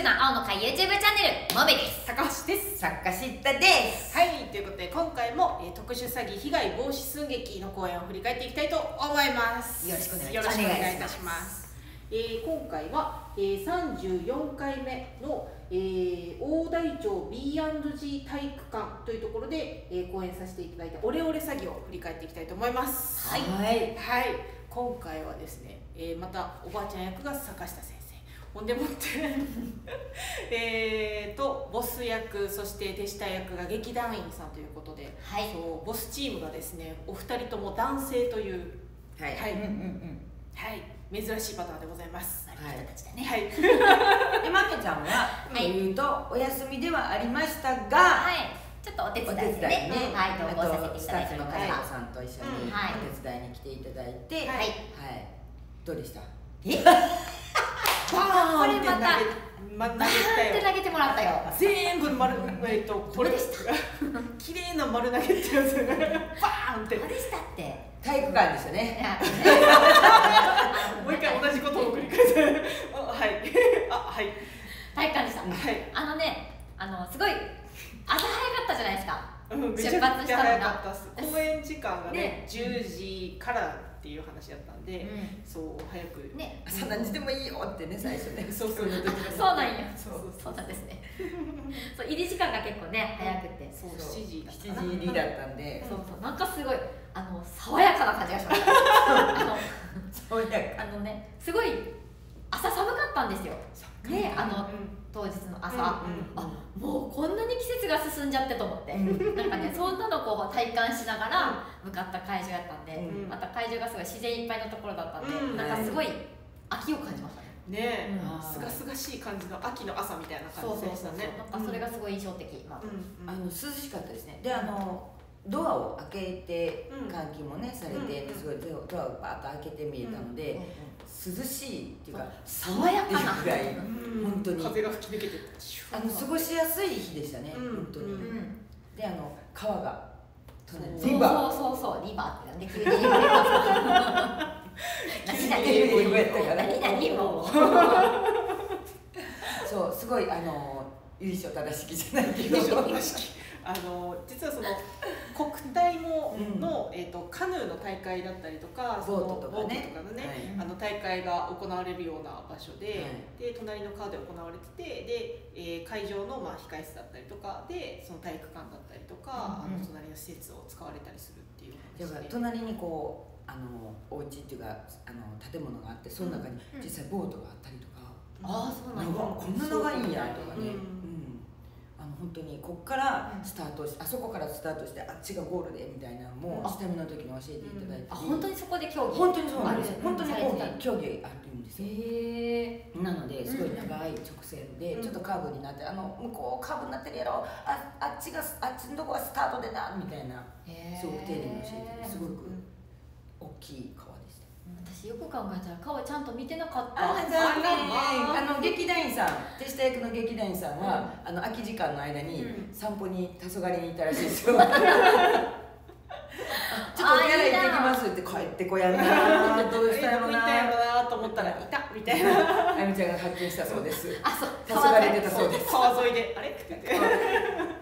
集団青の会 YouTube チャンネルもめです。高橋です。作家知ったです。はい。ということで今回も、えー、特殊詐欺被害防止寸劇の公演を振り返っていきたいと思います。よろしくお願いします。よろしくお願いいたします。えー、今回は、えー、34回目の、えー、大台町 B&G 体育館というところで、えー、講演させていただいたオレオレ詐欺を振り返っていきたいと思います。はい。はい。はい今回はですね、えー、またおばあちゃん役が坂下先生ほんでもって えーとボス役そして手下役が劇団員さんということで、はい。そうボスチームがですねお二人とも男性というはい。はい。うんうんうんはい。珍しいパターンでございます。悪い。人たちだね。はい。でまめちゃんはとい。いうとお休みではありましたがはい。ちょっとお手お伝いで手伝いね。ねはい同行させていただいておタッフの金りました子さん。と一緒にお手伝いに来ていただいてはい。はい。はいどうでした？バーンって投げこれまたま投げバーンって投げてもらったよ。全部丸えっとこれどうで綺麗な丸投げってやつ。バーンって。したって。体育館ですよいねやもう一回同じことを繰り返すあはいあはい体育館でしたはいあのねあのすごい朝早かったじゃないですかうんめち出ゃくちゃ早かったっす。公演時間がねね。10時からっていう話だったんで、うそう早く。んね朝何時でもいいよってね最初ね。そう そう。そうなんやそう。そうそうなんですね。そう。入り時間が結構ね早くて。そうそう。7時だったかな7時入りだったんで。そうそう。なんかすごいあの爽やかな感じがしました。あのねすごい朝寒かったんですよ。ねあのうん当日の朝、うんあもうこんなに季節が進んじゃってと思って、うん。なんかねそんなのこう体感しながら向かった会場やったんで、うん。また会場がすごい自然いっぱいのところだったんで、うん。なんかすごい秋を感じましたね、ねすがすがしい感じの秋の朝みたいなそうそうそうそう。感じでしたねなんかそれがすごい印象的、まあ。うん。あの涼しかったですね。であのドアを開けてうん換気もねされてうんすごいドアをバーッと開けて見えたので涼しいっていうか爽やかな。ぐらいうん。本当に。風が吹き抜けてあの過ごしやすい日でしたねうん。本当に。うん。であの川が隣に。そう。そうそうリバーってなんで急に言われたそうすごいあの由緒正しきじゃないけど。あの実はその国体もうん。の、えー、とカヌーの大会だったりとかそのボートとかね。あの大会が行われるような場所で,、はい。で隣の川で行われててで、えー会場のまあ控室だったりとかでその体育館だったりとか、あの隣の施設を使われたりするっていう話で。隣にこうあのお家っていうかあの建物があってその中にうん。実際ボートがあったりとか、ああそうなんだ。長こんな長いんやとかね、本当にこっからスタートして、あそこからスタートしてあっちがゴールでみたいなのもあ。下見の時に教えていただいて、あ本当にそこで競技。本当にそうなんです本当に競技あるんですよ、へえなのですごい長い直線で、うん。ちょっとカーブになってあの向こうカーブになってるやろ。ああっちがあっちのとこはスタートでなみたいな。すごく丁寧に教えてすごく大きい川でした私よく考えたら顔ちゃんと見てなかった。ああの劇団員さん手下役の劇団員さんは、あの空き時間の間にうん。散歩に黄昏に行ったらしいですよ。ちょっとお手洗い行ってきますって帰ってこやんなどうえしたやなろなと思ったらいたみたいな。あゆみちゃんが発見したそうです。あそう黄昏出たそうです。川沿いで。あれ？って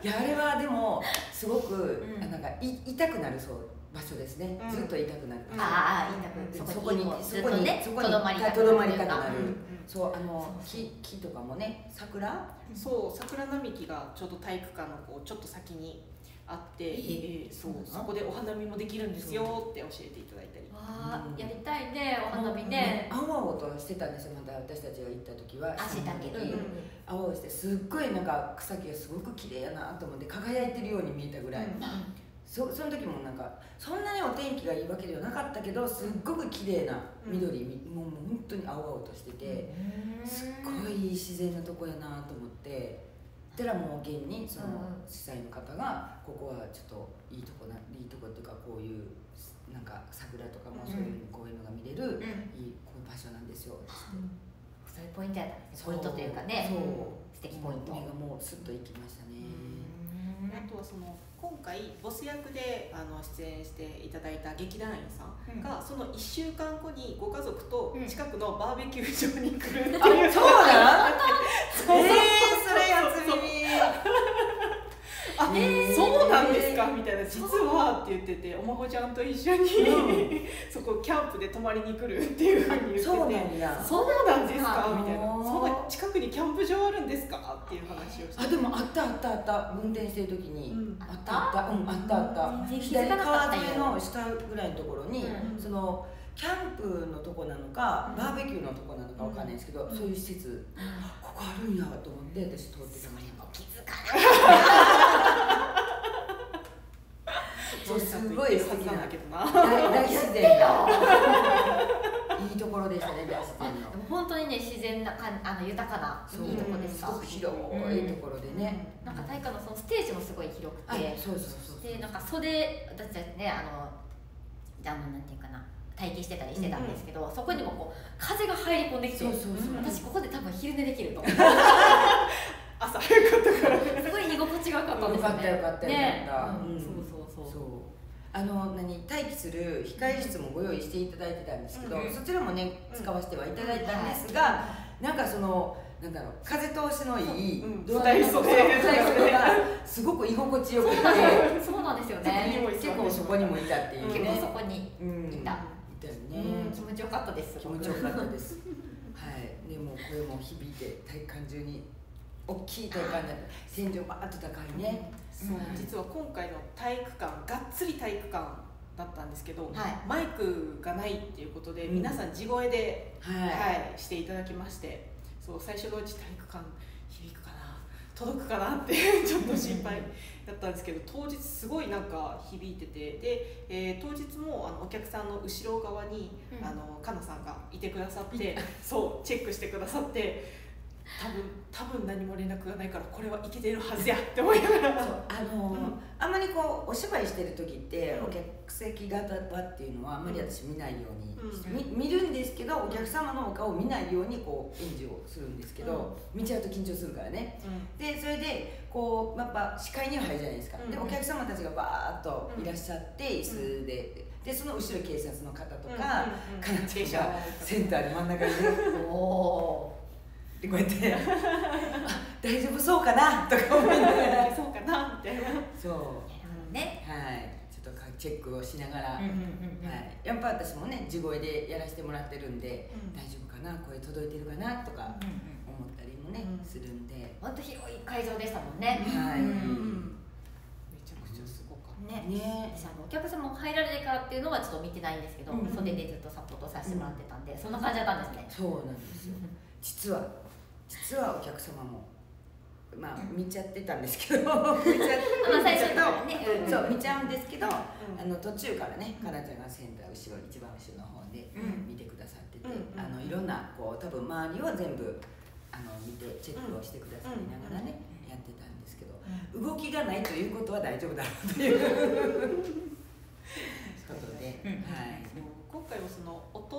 いやあれはでもすごく、ん。あなんかい痛くなるそう場所ですね、うん。ずっと痛くなる、うんああいいんだそそこにそこにねそこにとどまりたくなる。うんそうあのそう木木とかもね桜？そう桜並木がちょうど体育館のこうちょっと先にあって、ええーそうそこでお花見もできるんですよって教えていただいたり。わあやりたいねお花見ね。青々としてたんですよまた私たちが行った時は。足だけでうん。青々してすっごいなんか草木がすごく綺麗やなと思って輝いてるように見えたぐらい、うんそその時もなんかそんなにお天気がいいわけではなかったけどすっごく綺麗な緑、うもう本当に青々としてて、すっごい自然なとこやなと思ってたらもう現にそのうん主催の方がここはちょっといいとこないいとこっていうかこういうなんか桜とかもそういうこういうのが見れる、うん。いいこういう場所なんですよ。そういうポイントやった。んですねポイントというかね。そう。素敵ポイント。目がもうスッといきましたね、あとはその今回ボス役であの出演していただいた劇団員さんが、その1週間後にご家族と近くのバーベキュー場に来るっていう、うん、そうなん えー、それやつうそうえ実はって言っててお孫ちゃんと一緒に、そこキャンプで泊まりに来るっていうふうに言ってて。そうなんや。そうなんですか？あみたいな。ーそんな近くにキャンプ場あるんですか？っていう話をして。あでもあったあったあった。運転してる時に、うん。あったあった。うんあった？あった左川沿いの下ぐらいのところに、うん。そのキャンプのとこなのか、うん。バーベキューのとこなのかわかんないですけど、うん。そういう施設、ここあるんやと思って私通ってたの。に気づかそうすごい素敵ななんだけどな。大大自然な。いいところでしたね大自然の。でも本当にね自然なかんあの豊かないいとこでした、すごく広いところでね、なんか大化のそのステージもすごい広くあてそうそうそう。でなんか袖私たちねあのあのなんていうかな待機してたりしてたんですけど、そこにもこう風が入り込んできてそうそうそう。私ここで多分昼寝できると思う。朝早かったから すごい居心地が良かったんですよね。よかったよかったよねかった。そうそうそう。そうあの何待機する控え室もご用意していただいてたんですけど、うん。そちらもね使わせてはいただいたんですが、なんかそのなんだろう風通しのいいうん。土台そうそうね土台袖がすごく居心地よくて そうなんですよね。結構そこにもいたっていう結構ねそこにうんいたいたよね、うん気持ちよかったです。気持ちよかったです。はい。でもう声も響いて体感中に大きい体感になって天井バーッと高いね、そう実は今回の体育館がっつり体育館だったんですけど、はい。マイクがないっていうことで、うん。皆さん地声で、はい。はいしていただきましてそう最初のうち体育館響くかな届くかなってちょっと心配だったんですけど 当日すごいなんか響いててで、えー当日もあのお客さんの後ろ側に、うん。あのかなさんがいてくださってそうチェックしてくださって多分多分何も連絡がないからこれはいけてるはずやって思いながら。そうあのーうん。あんまりこうお芝居してる時って、うん。お客席型はっていうのはあんまり私見ないように、うん。み見るんですけどお客様のお顔を見ないようにこう演じをするんですけど、見ちゃうと緊張するからね。でそれでこうやっぱ視界には入るじゃないですか、うん。でお客様たちがバーッといらっしゃって椅子で、でその後ろ警察の方とか、かなちゃん。がセンターで真ん中にね おおでこうやってあ「大丈夫そうかな?」とか思いながらそうかなみたいな。そう。ね。はい。ちょっとチェックをしながら、うんうんうんうん。はい、やっぱ私もね地声でやらせてもらってるんで、うん。大丈夫かな？声届いてるかな？とかうんうん思ったりもね、うん。するんで、本当広い会場でしたもんね。はい。うんめちゃくちゃすごかった。ね。ね。私あのお客様入られてからっていうのはちょっと見てないんですけど、うん袖でずっとサポートさせてもらってたんで、そんな感じだったんですね。そうなんですよ。実は実はお客様もまあ見ちゃってたんですけど 見ちゃってまあ最初のね、うん。そう見ちゃうんですけど、うん。あの途中からねかなちゃんがセンター後ろ一番後ろの方でうん。見てくださってて、うんあのいろんなこう多分周りを全部あの見てチェックをしてくださりながらね、やってたんですけど動きがないということは大丈夫だろうという。ことで、うん。はい。今回もその音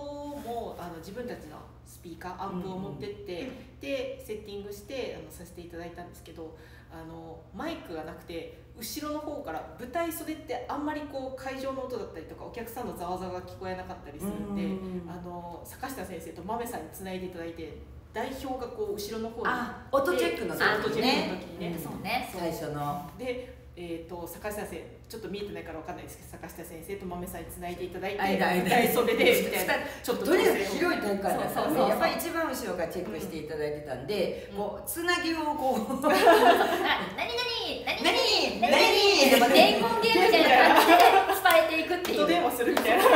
もあの自分たちのスピーカーアンプを持ってって、でセッティングしてあのさせていただいたんですけどあのマイクがなくて後ろの方から舞台袖ってあんまりこう会場の音だったりとかお客さんのざわざわが聞こえなかったりするんで、うんあの坂下先生と豆さんにつないでいただいて代表がこう後ろの方にあ、音チェックの時にね。ね、うん。そうね。最初の。で、えー、と坂下先生ちょっと見えてないからわかんないですけど坂下先生と豆さんにつないでいただいて間間舞台袖で みたいなちょっととにかく調整を広い大会だったそうそうそう。のでやっぱり一番後ろからチェックしていただいてたんで、うん。こうつなぎをこう。な何何何何何何でも伝言ゲームみたいな感じで伝えていくっていう。人電話するみたいな人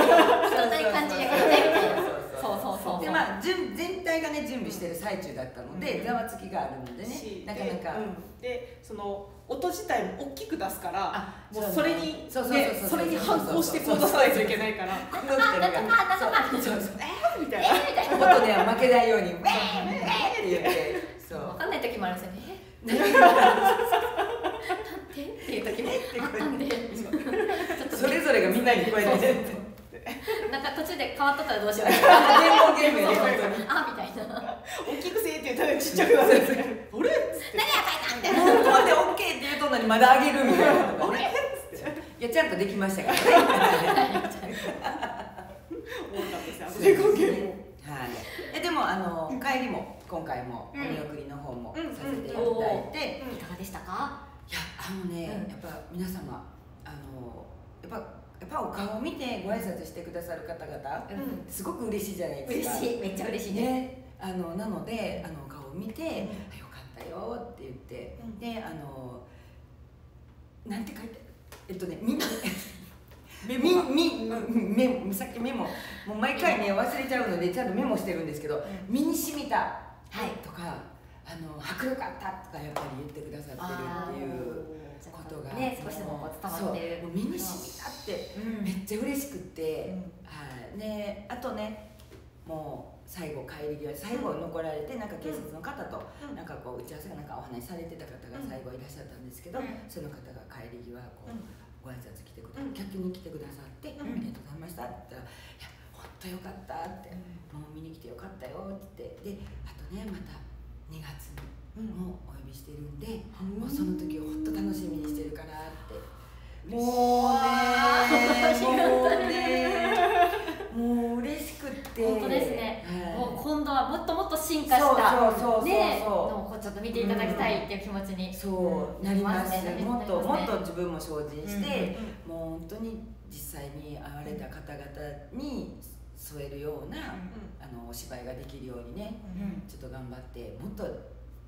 たい感じでこうねみたいな。そうそうそうそう。でまあ準全体がね準備してる最中だったので、うん。ざわつきがあるのでねしなかなか、で,、うん、でその音自体も大きく出すからあもうそれにそうそうそうそうねそれに反抗してこう出さないといけないから。えーみたいな。音では負けないように「ウェーウェーウェー」って言って。そうわかんな。い時もあるんですよね。え っていう時もあったんで。それぞれがみんなに聞こえてなんか途中で変わっとったらどうしよう。伝 言ゲームやね本当に。あみたいな。大きくせえって言ったらちっちゃくなるんですよ。あれ？っつって何や書いたみたいな。本当で OK って言うとんのにまだあげるみたいな。のがねいやちゃんとできましたから。ね思ったんですよ伝言ゲームをはい、えでもあの帰りも今回もお見送りの方もうんさせていただいて、いやいかがでしたか？あのね、うん。やっぱ皆様あのやっぱやっぱお顔を見てご挨拶してくださる方々うん。すごく嬉しいじゃないですか。嬉しい。めっちゃ嬉しいです、ね。あのなのであのお顔を見て「うん。あよかったよ」って言って、うん。であのなんて書いてえっとねみんなメみモメモさっきメモ。もう毎回ね忘れちゃうのでちゃんとメモしてるんですけど「身に染みた」はい。とか「あの迫力あった」とかやっぱり言ってくださってるっていうことが。ね少しでも伝わってる。身に染みたってうん。めっちゃ嬉しくって、うん。はい、であとねもう最後帰り際最後残られてなんか警察の方とうん。なんかこう打ち合わせがなんかお話しされてた方が最後いらっしゃったんですけど、うん。その方が帰り際こう、うん。ご挨拶来てくだうん。客に来てくださって、うん。ありがとうございましたって言ったら「いや本当よかった」って、もう見に来てよかったよ」って言ってであとねまた2月にもお呼びしてるんで、もうその時を本当楽もうね、もうね、もう嬉しくって。本当ですね。はい。もう今度はもっともっと進化した。そうそうそうねのちょっと見ていただきたいっていう気持ちに、そうなりますね。もっともっと自分も精進して、うもう本当に実際に会われた方々に添えるような、あのお芝居ができるようにねうん。ちょっと頑張ってもっと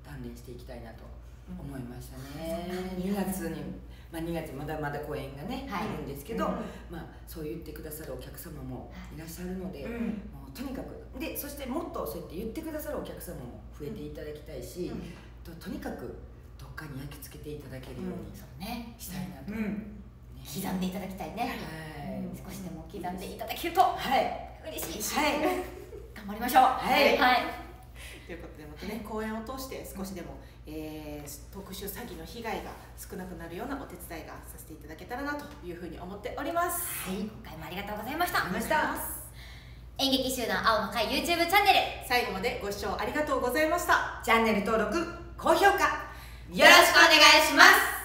鍛錬していきたいなと思いましたね、うん2月に、まあ、2月まだまだ公演がね、はい。あるんですけど、うん。まあ、そう言ってくださるお客様もい。らっしゃるので、うん。もうとにかくでそしてもっとそうやって言ってくださるお客様も増えていただきたいし、ととにかくどっかに焼き付けていただけるようにそうね。したいなと、うん。ね。刻んでいただきたいね、はい、うん少しでも刻んでいただけるとはい。嬉しい。し、はい。頑張りましょう。はい。はいということでまたね公演を通して少しでも、えー特殊詐欺の被害が少なくなるようなお手伝いがさせていただけたらなというふうに思っております。はい、今回もありがとうございました。ありがとうございま演劇集団青の会 YouTube チャンネル。最後までご視聴ありがとうございました。チャンネル登録高評価よろしくお願いします。